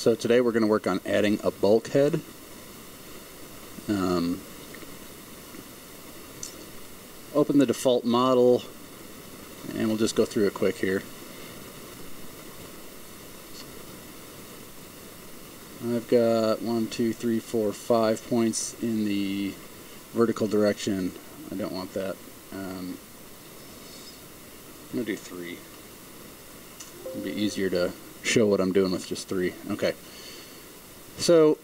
So today we're going to work on adding a bulkhead. Um, open the default model and we'll just go through it quick here. I've got one, two, three, four, five points in the vertical direction. I don't want that. Um, I'm going to do three. It'll be easier to show what I'm doing with just three. Okay. So,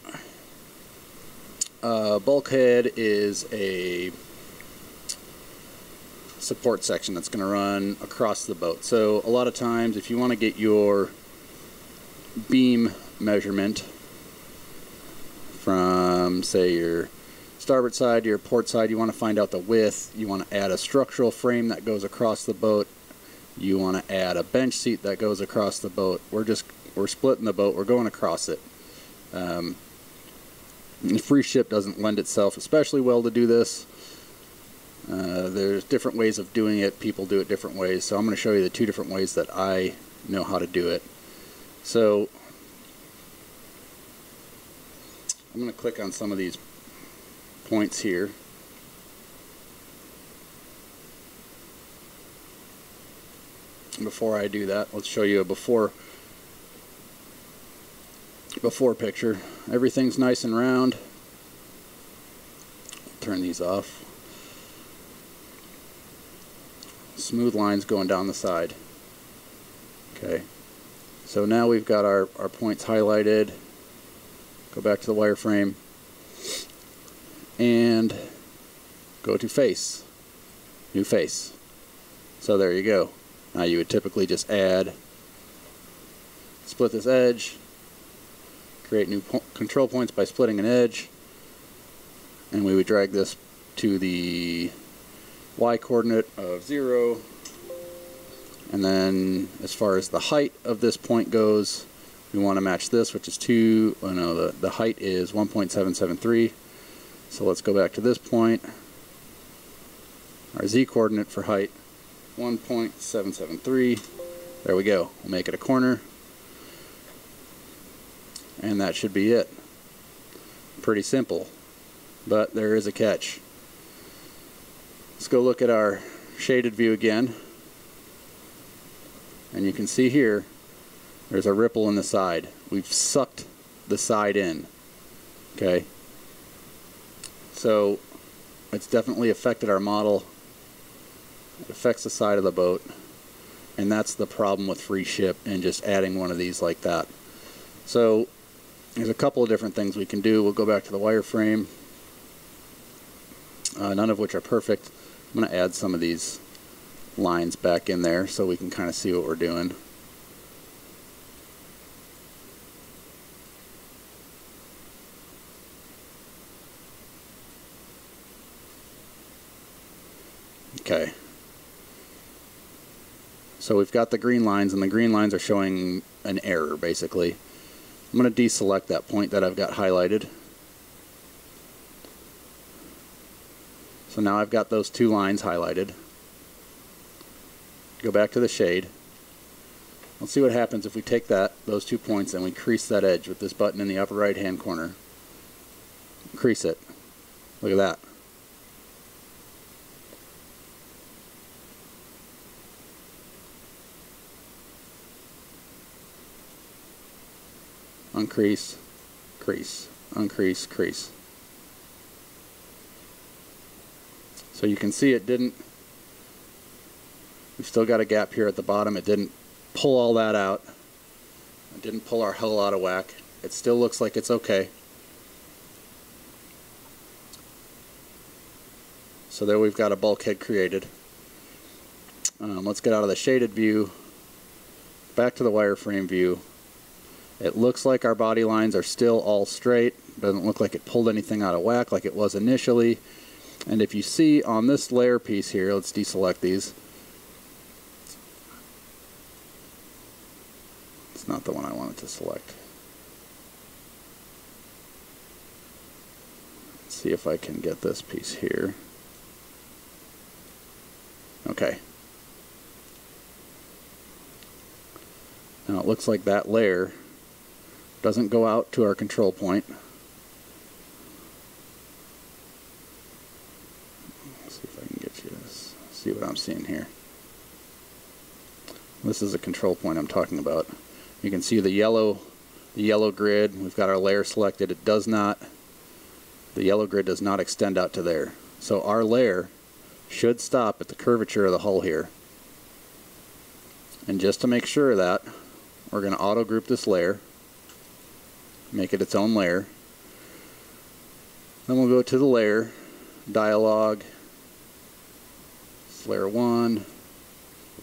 uh, bulkhead is a support section that's going to run across the boat. So a lot of times if you want to get your beam measurement from say your starboard side your port side, you want to find out the width, you want to add a structural frame that goes across the boat, you want to add a bench seat that goes across the boat. We're just we're splitting the boat, we're going across it. Um, FreeShip doesn't lend itself especially well to do this. Uh, there's different ways of doing it. People do it different ways. So I'm going to show you the two different ways that I know how to do it. So I'm going to click on some of these points here. Before I do that, let's show you a before before picture. Everything's nice and round. Turn these off. Smooth lines going down the side. Okay. So now we've got our, our points highlighted. Go back to the wireframe. And go to face. New face. So there you go. Now you would typically just add, split this edge, create new po control points by splitting an edge and we would drag this to the y coordinate of 0 and then as far as the height of this point goes we want to match this which is 2 oh no the, the height is 1.773 so let's go back to this point. Our z coordinate for height 1.773 there we go we'll make it a corner and that should be it. Pretty simple, but there is a catch. Let's go look at our shaded view again. And you can see here, there's a ripple in the side. We've sucked the side in. Okay. So it's definitely affected our model. It affects the side of the boat. And that's the problem with FreeShip and just adding one of these like that. So there's a couple of different things we can do. We'll go back to the wireframe, uh, none of which are perfect. I'm going to add some of these lines back in there so we can kind of see what we're doing. Okay. So we've got the green lines, and the green lines are showing an error, basically. I'm going to deselect that point that I've got highlighted. So now I've got those two lines highlighted. Go back to the shade. Let's see what happens if we take that, those two points, and we crease that edge with this button in the upper right hand corner. Crease it. Look at that. Uncrease, crease, uncrease, crease. So you can see it didn't, we've still got a gap here at the bottom. It didn't pull all that out. It didn't pull our hull out of whack. It still looks like it's okay. So there we've got a bulkhead created. Um, let's get out of the shaded view, back to the wireframe view. It looks like our body lines are still all straight. Doesn't look like it pulled anything out of whack like it was initially. And if you see on this layer piece here, let's deselect these. It's not the one I wanted to select. Let's see if I can get this piece here. Okay. Now it looks like that layer Doesn't go out to our control point. Let's see if I can get you this. See what I'm seeing here. This is a control point I'm talking about. You can see the yellow the yellow grid. We've got our layer selected. It does not the yellow grid does not extend out to there. So our layer should stop at the curvature of the hull here. And just to make sure of that, we're going to auto group this layer, make it its own layer. Then we'll go to the layer, dialog, layer 1, we'll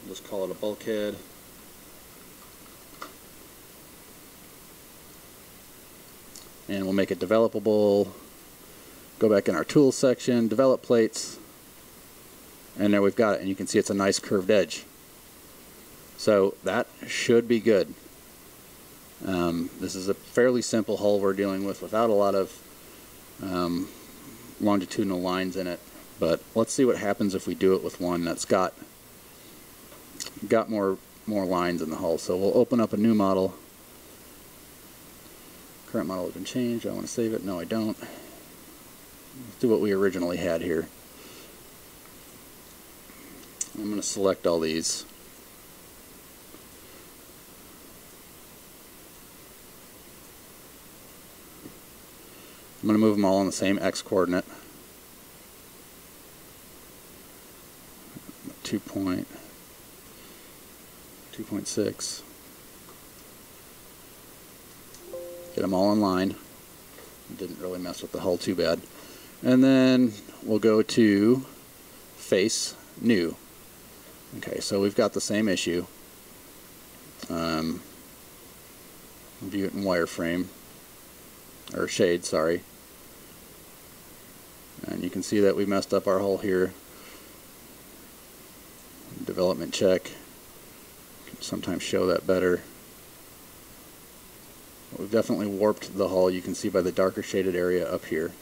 just call it a bulkhead. And we'll make it developable, go back in our tools section, develop plates, and there we've got it. And you can see it's a nice curved edge. So that should be good. Um, this is a fairly simple hull we're dealing with without a lot of um, longitudinal lines in it. But let's see what happens if we do it with one that's got got more more lines in the hull. So we'll open up a new model. Current model has been changed. I want to save it. No, I don't. Let's do what we originally had here. I'm going to select all these. I'm going to move them all in the same x coordinate. 2 point, 2.6. Get them all in line. Didn't really mess with the hull too bad. And then we'll go to face new. Okay, so we've got the same issue. Um, view it in wireframe, or shade, sorry. Can see that we messed up our hull here. Development check. Can sometimes show that better. We've definitely warped the hull. You can see by the darker shaded area up here.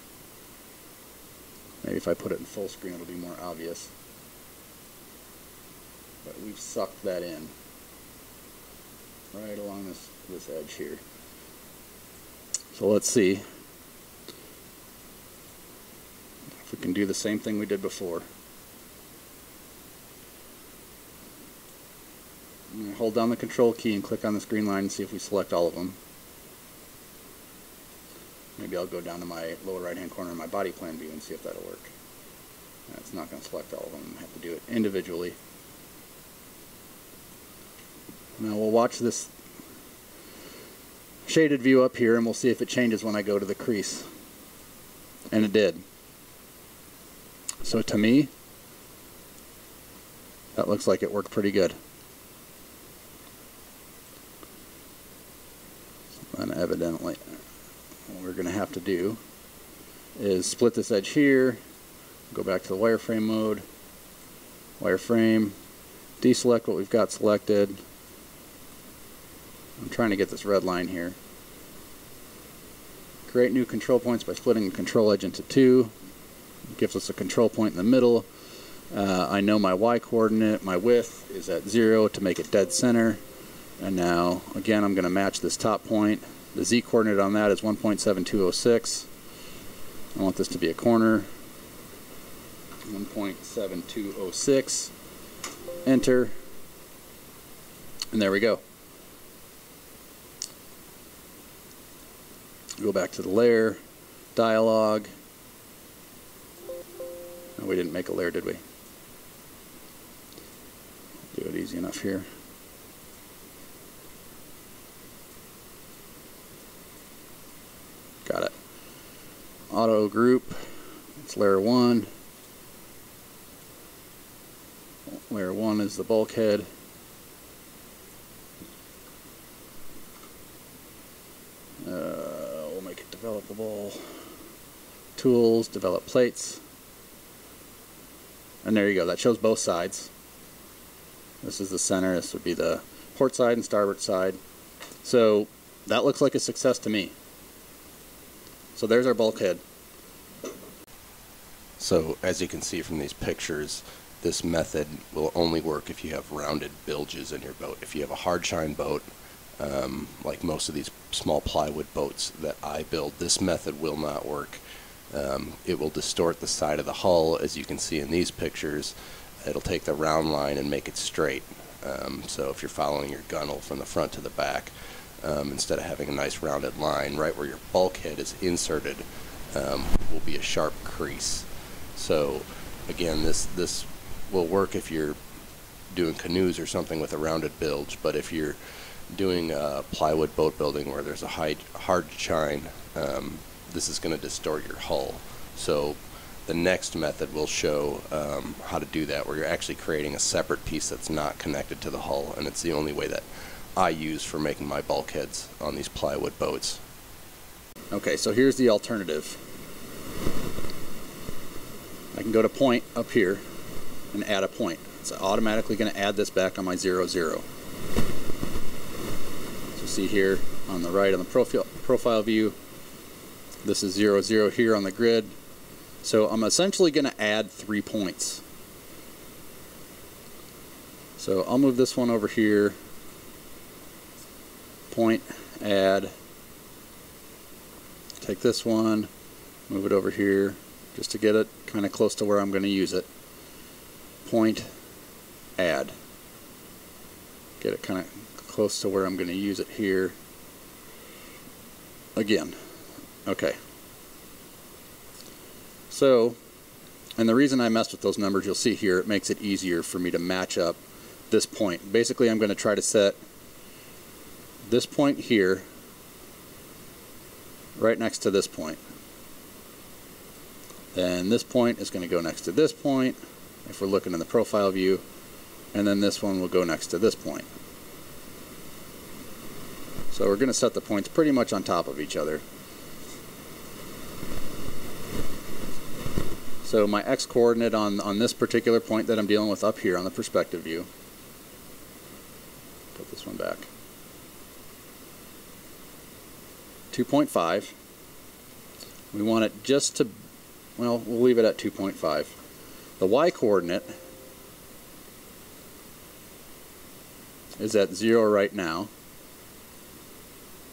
Maybe if I put it in full screen it'll be more obvious. But we've sucked that in right along this, this edge here. So let's see we can do the same thing we did before. hold down the control key and click on this green line and see if we select all of them. Maybe I'll go down to my lower right hand corner of my body plan view and see if that'll work. It's not going to select all of them. I have to do it individually. Now we'll watch this shaded view up here and we'll see if it changes when I go to the crease. And it did. So to me, that looks like it worked pretty good. And evidently, what we're going to have to do is split this edge here, go back to the wireframe mode, wireframe, deselect what we've got selected. I'm trying to get this red line here. Create new control points by splitting the control edge into two. Gives us a control point in the middle. Uh, I know my y coordinate, my width is at zero to make it dead center. And now, again, I'm going to match this top point. The z coordinate on that is 1.7206. I want this to be a corner. 1.7206. Enter. And there we go. Go back to the layer, dialog. We didn't make a layer, did we? Do it easy enough here. Got it. Auto group. It's layer 1. Layer 1 is the bulkhead. Uh, we'll make it developable. Tools, develop plates. And there you go. That shows both sides. This is the center. This would be the port side and starboard side. So that looks like a success to me. So there's our bulkhead. So as you can see from these pictures, this method will only work if you have rounded bilges in your boat. If you have a hard chine boat, um, like most of these small plywood boats that I build, this method will not work. Um, it will distort the side of the hull, as you can see in these pictures. It'll take the round line and make it straight. Um, so if you're following your gunnel from the front to the back, um, instead of having a nice rounded line, right where your bulkhead is inserted, um, will be a sharp crease. So again, this this will work if you're doing canoes or something with a rounded bilge, but if you're doing uh, plywood boat building where there's a high, hard chine, um, this is going to distort your hull. So the next method will show um, how to do that, where you're actually creating a separate piece that's not connected to the hull, and it's the only way that I use for making my bulkheads on these plywood boats. Okay, so here's the alternative. I can go to point up here and add a point. It's automatically going to add this back on my 0, 0. So see here on the right on the profile, profile view, this is 0, 0 here on the grid. So I'm essentially going to add three points. So I'll move this one over here, point, add, take this one, move it over here, just to get it kind of close to where I'm going to use it. Point, add. Get it kind of close to where I'm going to use it here. Again. Okay. So, and the reason I messed with those numbers, you'll see here, it makes it easier for me to match up this point. Basically, I'm going to try to set this point here right next to this point. Then this point is going to go next to this point, if we're looking in the profile view, and then this one will go next to this point. So we're going to set the points pretty much on top of each other. So my x coordinate on, on this particular point that I'm dealing with up here on the perspective view, put this one back, 2.5. We want it just to, well, we'll leave it at 2.5. The y coordinate is at 0 right now,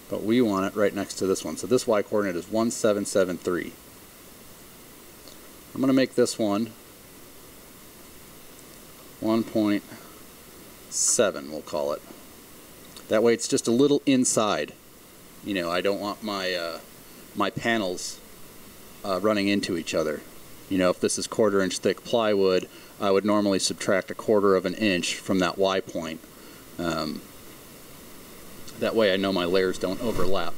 but we want it right next to this one. So this y coordinate is 1773. I'm going to make this one 1.7, we'll call it. That way it's just a little inside. You know, I don't want my, uh, my panels uh, running into each other. You know, if this is quarter inch thick plywood, I would normally subtract a quarter of an inch from that Y point. Um, that way I know my layers don't overlap.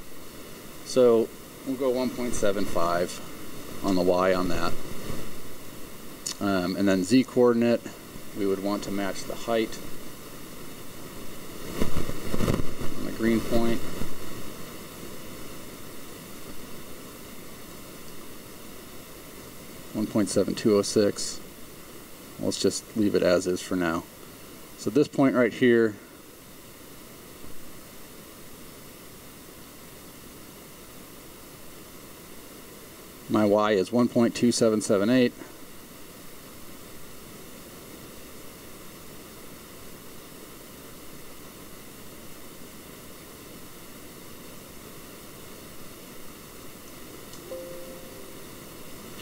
So we'll go 1.75 on the Y on that. Um, and then Z coordinate, we would want to match the height on the green point. One point seven two oh six. Let's just leave it as is for now. So this point right here my y is 1.2778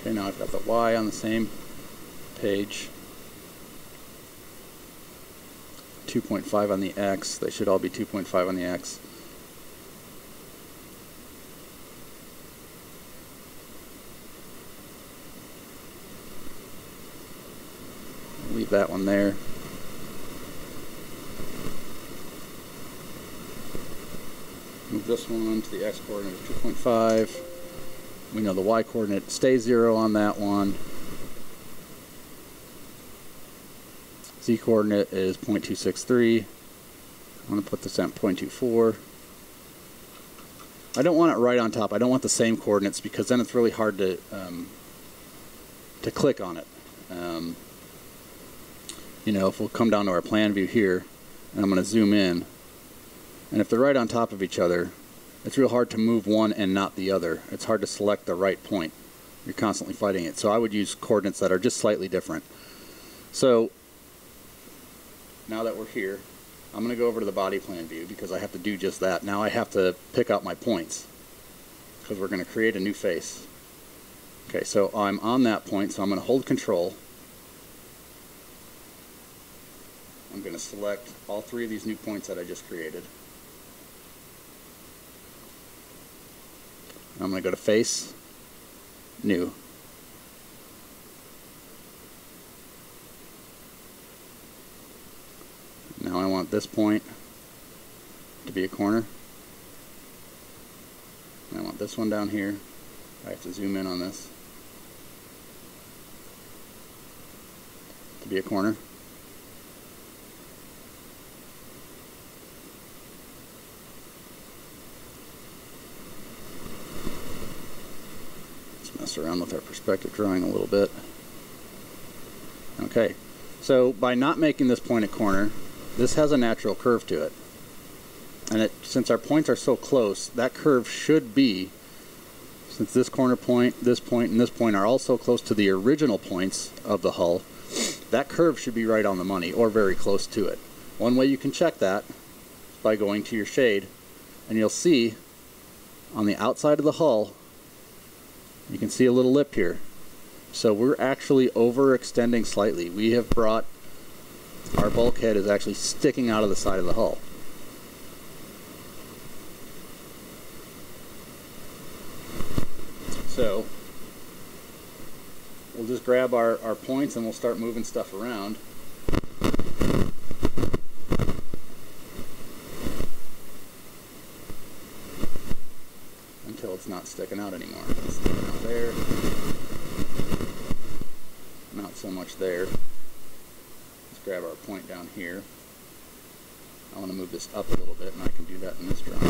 Okay, now I've got the Y on the same page. 2.5 on the X. They should all be 2.5 on the X. Leave that one there. Move this one to the X coordinate of 2.5. We know the y coordinate stays zero on that one. Z coordinate is 0.263. I'm going to put this at 0.24. I don't want it right on top. I don't want the same coordinates because then it's really hard to um, to click on it. Um, you know, if we'll come down to our plan view here, and I'm going to zoom in, and if they're right on top of each other, it's real hard to move one and not the other. It's hard to select the right point. You're constantly fighting it. So I would use coordinates that are just slightly different. So now that we're here, I'm going to go over to the body plan view because I have to do just that. Now I have to pick out my points because we're going to create a new face. Okay, so I'm on that point, so I'm going to hold control. I'm going to select all three of these new points that I just created. I'm going to go to face, new. Now I want this point to be a corner. And I want this one down here. I have to zoom in on this. To be a corner. Let's mess around with our perspective drawing a little bit. Okay, so by not making this point a corner, this has a natural curve to it. And it, since our points are so close, that curve should be, since this corner point, this point, and this point are all so close to the original points of the hull, that curve should be right on the money or very close to it. One way you can check that is by going to your shade and you'll see on the outside of the hull you can see a little lip here. So we're actually overextending slightly. We have brought our bulkhead is actually sticking out of the side of the hull. So we'll just grab our, our points and we'll start moving stuff around. Until it's not sticking out anymore. It's sticking out there. Not so much there. Let's grab our point down here. I want to move this up a little bit and I can do that in this drawing.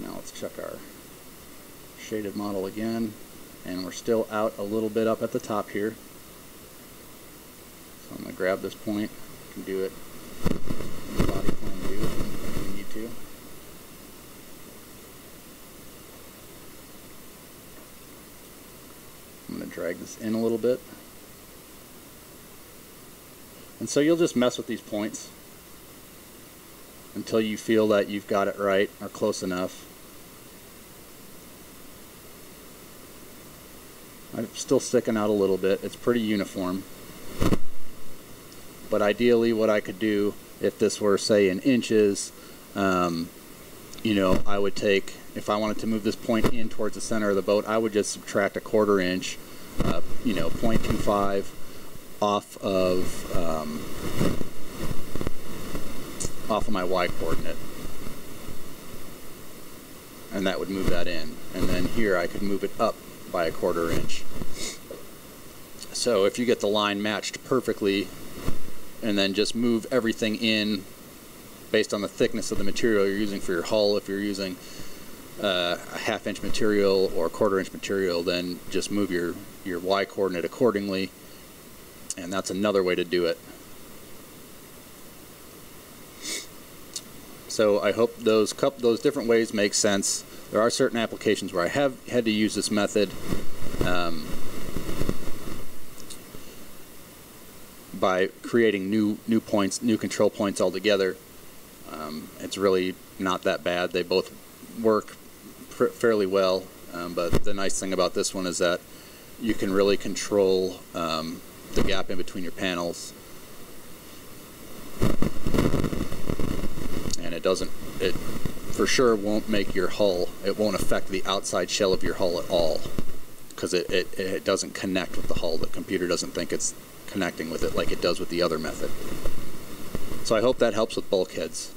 Now let's check our shaded model again and we're still out a little bit up at the top here. So I'm going to grab this point, can do it in the body plan view if we need to. I'm going to drag this in a little bit. And so you'll just mess with these points until you feel that you've got it right or close enough. I'm still sticking out a little bit. It's pretty uniform. But ideally what I could do if this were say in inches, um, you know, I would take, if I wanted to move this point in towards the center of the boat, I would just subtract a quarter inch, uh, you know, 0.25 off of um, off of my y coordinate. And that would move that in. And then here I could move it up by a quarter inch. So if you get the line matched perfectly and then just move everything in based on the thickness of the material you're using for your hull, if you're using uh, a half inch material or a quarter inch material, then just move your, your y coordinate accordingly. And that's another way to do it. So I hope those those different ways make sense. There are certain applications where I have had to use this method um, by creating new new points, new control points altogether. Um, it's really not that bad. They both work fairly well. Um, but the nice thing about this one is that you can really control um, the gap in between your panels. And it doesn't it for sure won't make your hull it won't affect the outside shell of your hull at all because it, it, it doesn't connect with the hull. The computer doesn't think it's connecting with it like it does with the other method. So I hope that helps with bulkheads